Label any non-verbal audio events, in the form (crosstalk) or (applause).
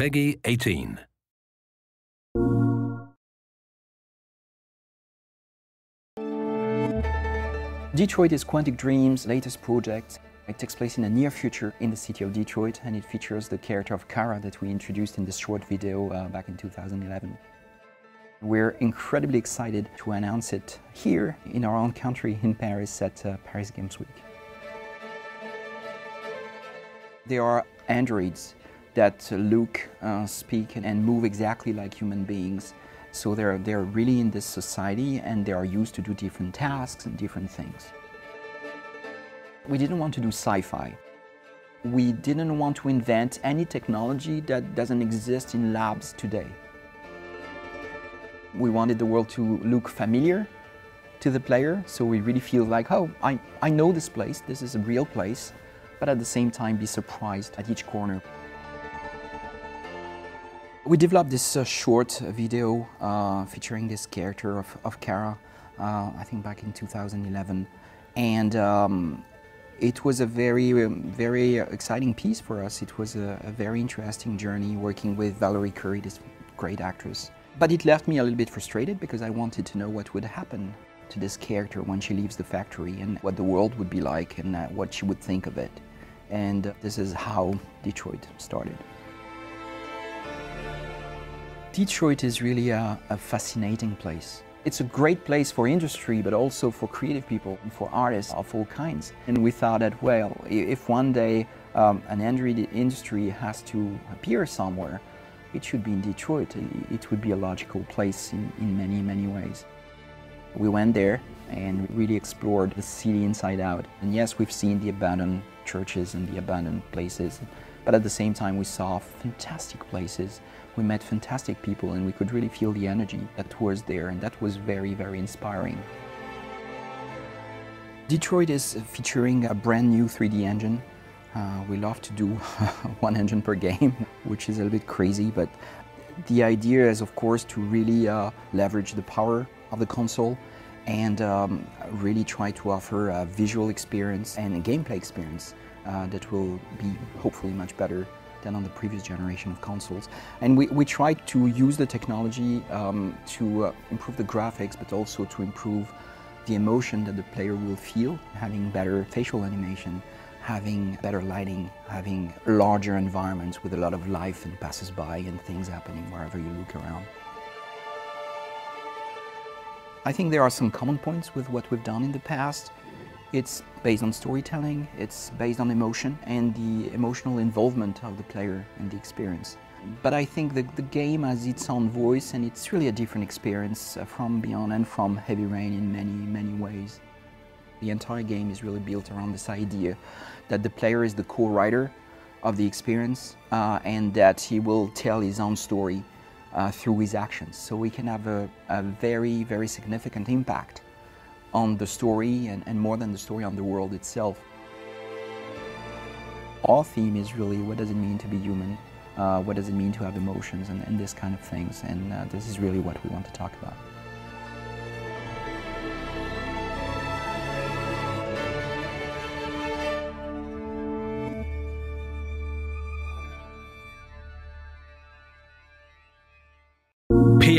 PEGI 18. Detroit is Quantic Dream's latest project. It takes place in the near future in the city of Detroit and it features the character of Kara that we introduced in this short video uh, back in 2011. We're incredibly excited to announce it here in our own country in Paris at uh, Paris Games Week. There are androids that look, uh, speak and move exactly like human beings. So they're, they're really in this society and they are used to do different tasks and different things. We didn't want to do sci-fi. We didn't want to invent any technology that doesn't exist in labs today. We wanted the world to look familiar to the player, so we really feel like, oh, I, I know this place, this is a real place, but at the same time be surprised at each corner. We developed this uh, short video uh, featuring this character of, of Kara, uh, I think back in 2011. And um, it was a very, um, very exciting piece for us. It was a, a, very interesting journey working with Valorie Curry, this great actress. But it left me a little bit frustrated because I wanted to know what would happen to this character when she leaves the factory and what the world would be like and uh, what she would think of it. And this is how Detroit started. Detroit is really a, a, fascinating place. It's a great place for industry, but also for creative people and for artists of all kinds. And we thought that, well, if one day um, an Android industry has to appear somewhere, it should be in Detroit. It would be a logical place in, in many, many ways. We went there and really explored the city inside out. And yes, we've seen the abandoned churches and the abandoned places, but at the same time we saw fantastic places. We met fantastic people and we could really feel the energy that was there and that was very, very inspiring. Detroit is featuring a brand new 3D engine. Uh, we love to do (laughs) one engine per game, which is a little bit crazy, but the idea is of course to really uh, leverage the power of the console and um, really try to offer a visual experience and a gameplay experience uh, that will be hopefully much better than on the previous generation of consoles. And we, we try to use the technology um, to uh, improve the graphics, but also to improve the emotion that the player will feel, having better facial animation, having better lighting, having larger environments with a lot of life and passes-by and things happening wherever you look around. I think there are some common points with what we've done in the past. It's based on storytelling, it's based on emotion and the emotional involvement of the player in the experience. But I think that the game has its own voice and it's really a different experience uh, from Beyond and from Heavy Rain in many, many ways. The entire game is really built around this idea that the player is the co-writer of the experience uh, and that he will tell his own story uh, through his actions. So we can have a, a, very, very significant impact on the story and, and more than the story on the world itself. Our theme is really what does it mean to be human? Uh, what does it mean to have emotions and, and this kind of things? And uh, this is really what we want to talk about.